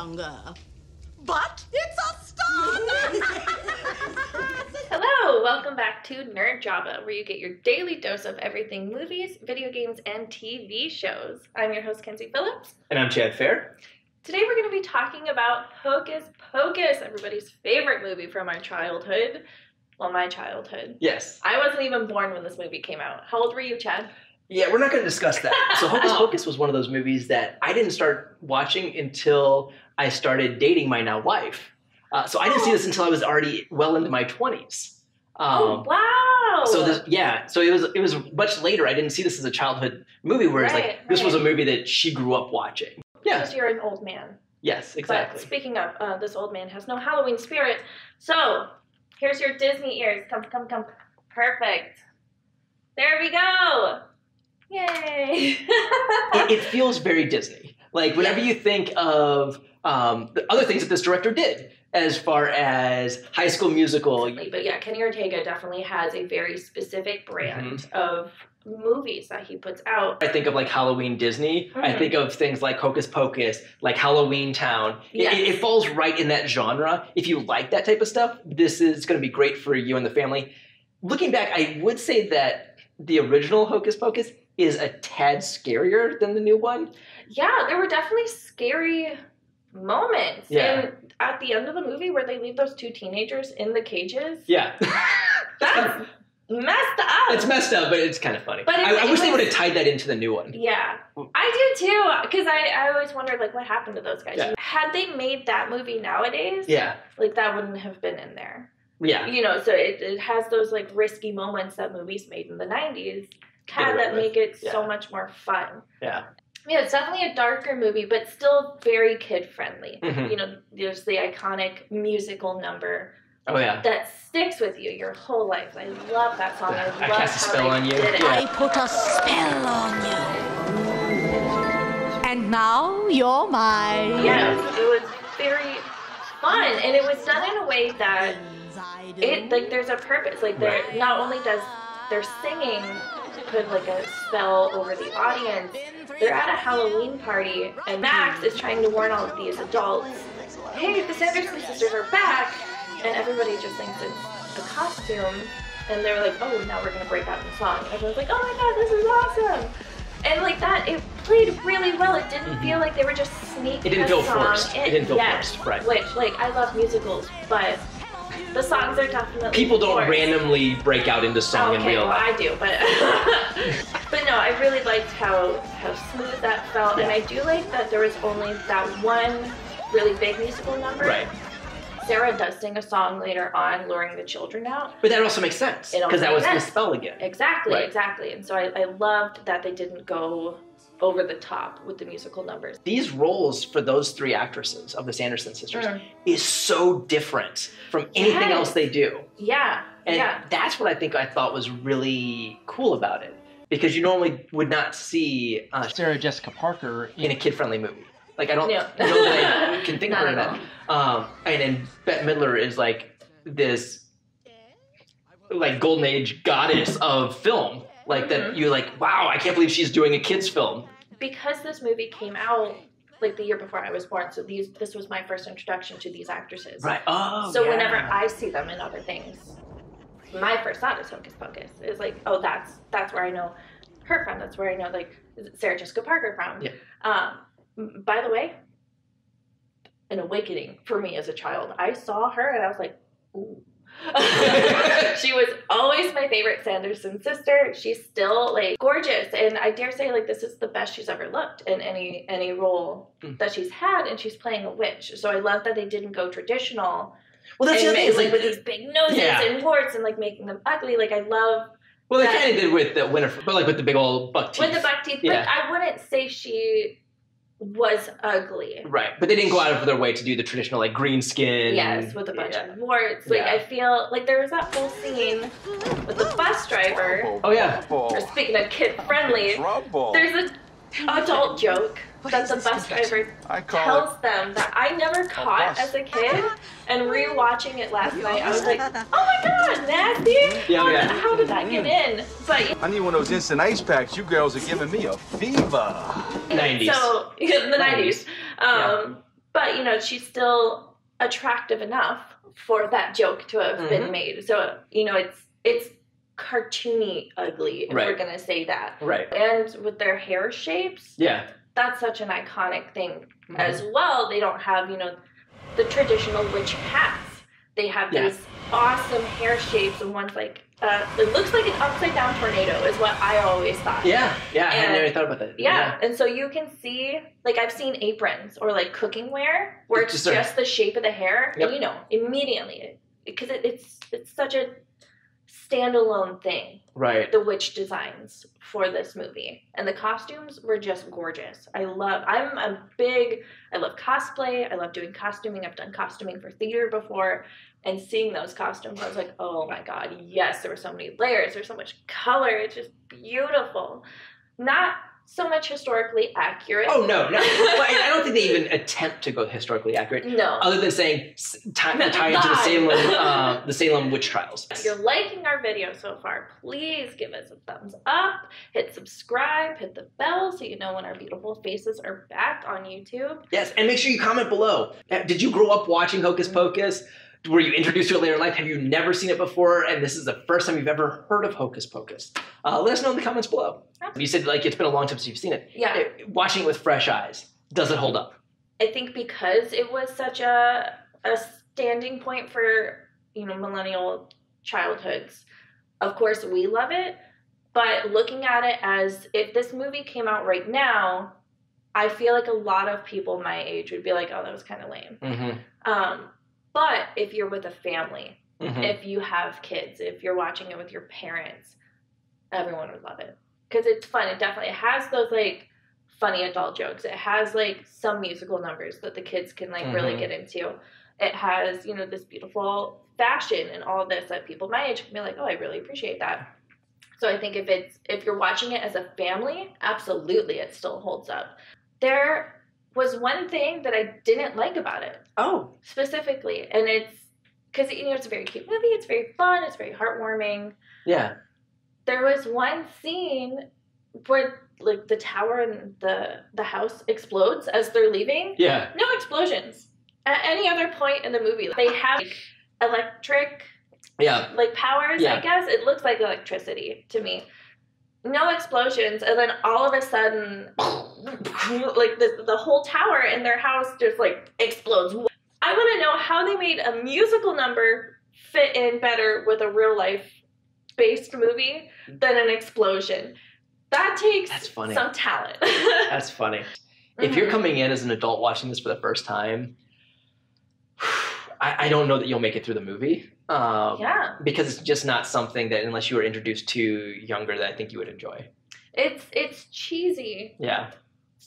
younger. But it's a star! Hello, welcome back to Nerd Java, where you get your daily dose of everything movies, video games, and TV shows. I'm your host, Kenzie Phillips. And I'm Chad Fehr. Today we're going to be talking about Hocus Pocus, everybody's favorite movie from our childhood. Well, my childhood. Yes. I wasn't even born when this movie came out. How old were you, Chad? Yeah, we're not going to discuss that. So Hocus Oh. Pocus was one of those movies that I didn't start watching until I started dating my now wife. Uh, so I didn't see this until I was already well into my 20s. Um, oh, wow. So this, yeah, so it was it was much later. I didn't see this as a childhood movie, whereas Right, like this was a movie that she grew up watching. Yeah. Because you're an old man. Yes, But exactly. speaking of, uh, this old man has no Halloween spirit. So, here's your Disney ears. Come, come, come. Perfect. There we go. Yay. it, it feels very Disney. Like whenever you think of um, the other things that this director did, as far as High School Musical, but yeah, Kenny Ortega definitely has a very specific brand Mm-hmm. of movies that he puts out. I think of like Halloween Disney. I Mhm. think of things like Hocus Pocus, like Halloween Town. It- Yes. It, it falls right in that genre. If you like that type of stuff, this is going to be great for you and the family. Looking back, I would say that the original Hocus Pocus is a tad scarier than the new one. Yeah, there were definitely scary moments. Yeah. And at the end of the movie where they leave those two teenagers in the cages, Yeah, that's messed up. it's messed up, but it's kind of funny. But it- I, I wish they would have tied that into the new one. Yeah, I do too. Because I, I always wondered like what happened to those guys. Yeah. Had they made that movie nowadays, Yeah, like that wouldn't have been in there. yeah. You know, so it, it has those like risky moments that movies made in the '90s had away that make it so much more fun. Yeah. Yeah, it's definitely a darker movie, but still very kid friendly. Mhm. You know, there's the iconic musical number Oh yeah. that sticks with you your whole life. I love that song. I, I love cast a spell on you. it. Yeah. I put a spell on you. And now you're mine. Yes, it was very fun, and it was done in a way that it like there's a purpose. Like there, Right. not only does their singing put like a spell over the audience, they're at a Halloween party, and Max is trying to warn all of these adults, "Hey, the Sanderson sisters are back," and everybody just thinks it's a costume, and they're like, "Oh, now we're gonna break out in song." Everyone's like, "Oh my god, this is awesome!" And like that, it played really well. It didn't feel like they were just sneaking. Mm-hmm. It didn't feel song forced. in. It didn't feel Yes, forced, right. Which, like, I love musicals, but the songs are definitely People don't forced. randomly break out into song in okay, real well, life. I do, but but no, I really liked how how smooth that felt, and I do like that there was only that one really big musical number. Right. Sarah does sing a song later on, luring the children out. But that also makes sense because that was sense. spell again. Exactly, Right. exactly. And so I, I loved that they didn't go over the top with the musical numbers. These roles for those three actresses of the Sanderson sisters Mm. is so different from anything Yes. else they do. Yeah, And yeah. that's what I think I thought was really cool about it. Because you normally would not see uh, Sarah Jessica Parker in a kid friendly movie. Like, I don't No. know that I can think Not of at that. Um, and then Bette Midler is like this, like, golden age goddess of film. Like, that Mhm. you're like, wow, I can't believe she's doing a kid's film. because this movie came out like the year before I was born, so these this was my first introduction to these actresses. Right. Oh, so yeah. whenever I see them in other things, my first thought is Hocus Pocus. Is like, oh, that's that's where I know her from. That's where I know like Sarah Jessica Parker from. Yeah. Um, by the way, an awakening for me as a child. I saw her and I was like, ooh. she was always my favorite Sanderson sister. She's still like gorgeous, and I dare say like this is the best she's ever looked in any any role Mm. that she's had, and she's playing a witch. So I love that they didn't go traditional Well, that's the thing. Is like, with these big noses Yeah. and warts and like making them ugly. Like I love well, they kind of did with the Winifred, but like with the big old buck teeth. with the buck teeth, Yeah. but I wouldn't say she was ugly. Right, but they didn't go out of their way to do the traditional like green skin. Yes, with a bunch Yeah. of warts. Like Yeah. I feel like there was that whole scene with the bus driver. Oh yeah. Or speaking of kid friendly, Trouble. there's a adult joke that the bus driver I call tells them that I never caught bus. as a kid. And rewatching it last night, I was like, oh my god, nasty! Yeah, how, yeah. Did, how did that get in? But. I need one of those instant ice packs. You girls are giving me a fever. 90s. So in the nineties. Um but you know she's still attractive enough for that joke to have been Mhm. made. So you know it's it's cartoony ugly if we're gonna say that. Right. And with their hair shapes, Yeah. that's such an iconic thing Mhm. as well. They don't have, you know, the traditional witch hats. They have Yeah. these awesome hair shapes, and one's like, uh, it looks like an upside down tornado, is what I always thought. Yeah. Yeah. I hadn't even thought about that. Yeah, and so you can see, like, I've seen aprons or like cooking wear where it's Just a- the shape of the hair, Yep. and you know immediately because it, it's it's such a standalone thing Right. the witch designs for this movie. And the costumes were just gorgeous. I love i'm a big i love cosplay. I love doing costuming. I've done costuming for theater before. And seeing those costumes i was like oh my god yes there were so many layers. There's so much color. It's just beautiful. Not so much historically accurate Oh no, no. Well, I don't think they even attempt to go historically accurate, no other than saying tie, tie into the Salem, uh, the Salem witch trials. If you're liking our video so far, please give us a thumbs up, hit subscribe, hit the bell so you know when our beautiful faces are back on YouTube. Yes, and make sure you comment below. Uh, Did you grow up watching Hocus Pocus? Were you introduced to it later in life? Have you never seen it before? And this is the first time you've ever heard of Hocus Pocus? Uh, let us know in the comments below. You said like it's been a long time since you've seen it. Yeah, Uh, Watching it with fresh eyes, does it hold up? I think because it was such a a standing point for you know millennial childhoods. Of course, we love it, but looking at it as if this movie came out right now, I feel like a lot of people my age would be like, "Oh, that was kind of lame." Mm-hmm. Um, but if you're with a family, Mm-hmm. if you have kids, if you're watching it with your parents, everyone would love it because it's fun. It definitely has those like funny adult jokes. It has like some musical numbers that the kids can like really Mhm. get into. It has you know this beautiful fashion and all this that people my age can be like, oh, I really appreciate that. So I think if it's if you're watching it as a family, absolutely, it still holds up. There was one thing that I didn't like about it Oh, specifically, and it's because you know it's a very cute movie. It's very fun. It's very heartwarming. yeah. There was one scene where like the tower and the the house explodes as they're leaving. Yeah. No explosions at any other point in the movie. They have like, electric Yeah. like powers. Yeah. I guess it looks like electricity to me. No explosions, and then all of a sudden, like the the whole tower in their house just like explodes. I want to know how they made a musical number fit in better with a real life based movie than an explosion. That takes That's funny. some talent. That's funny. If you're Mhm. coming in as an adult watching this for the first time, I, I don't know that you'll make it through the movie. Um, yeah, Because it's just not something that, unless you were introduced to younger, that I think you would enjoy. it's it's cheesy. Yeah.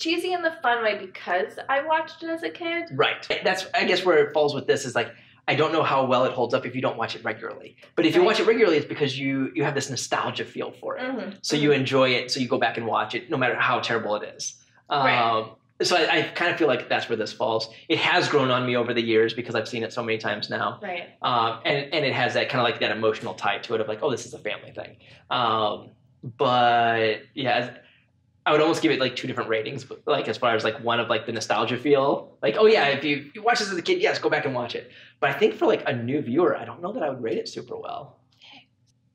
Cheesy in the fun way because I watched it as a kid. Right. That's, I guess, where it falls with this is like, I don't know how well it holds up if you don't watch it regularly. But if you watch it regularly, it's because you you have this nostalgia feel for it. Mhm. So you enjoy it. So you go back and watch it, no matter how terrible it is. Um, Right. So I, I kind of feel like that's where this falls. It has grown on me over the years because I've seen it so many times now. right. um, and and it has that kind of like that emotional tie to it of like, oh, this is a family thing. Um, but yeah, I would almost give it like two different ratings, but like as far as like one of like the nostalgia feel, like oh yeah, if you, if you watch this as a kid, yes, go back and watch it. But I think for like a new viewer, I don't know that I would rate it super well.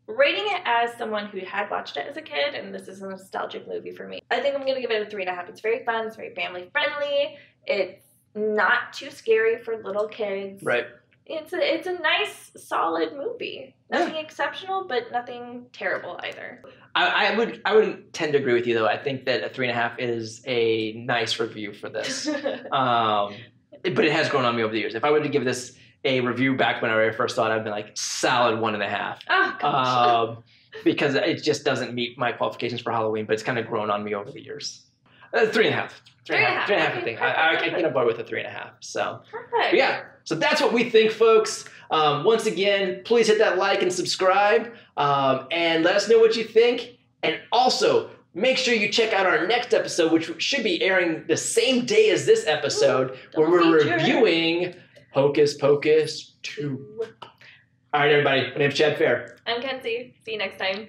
rating it as someone who had watched it as a kid, and this is a nostalgic movie for me. I think I'm gonna give it a three and a half. It's very fun. It's very family friendly. It's not too scary for little kids. Right. It's a it's a nice, solid movie. Yeah. Nothing exceptional, but nothing terrible either. I, I would I would tend to agree with you though. I think that a three and a half is a nice review for this. um, but it has grown on me over the years. If I were to give this a review back when I first saw it, I'd been like solid one and a half. oh gosh. um, because it just doesn't meet my qualifications for Halloween, but it's kind of grown on me over the years. Uh, three and a half. Three and a half. Three and a half, I think. I, I, I perfect, can get on board with a three and a half. So, Perfect. but yeah. So that's what we think, folks. Um, once again, please hit that like and subscribe um, and let us know what you think. And also, make sure you check out our next episode, which should be airing the same day as this episode, where we're feature. reviewing Hocus Pocus 2. All right, everybody. My name's Chad Fehr. I'm Kenzie. See you next time.